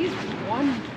He's one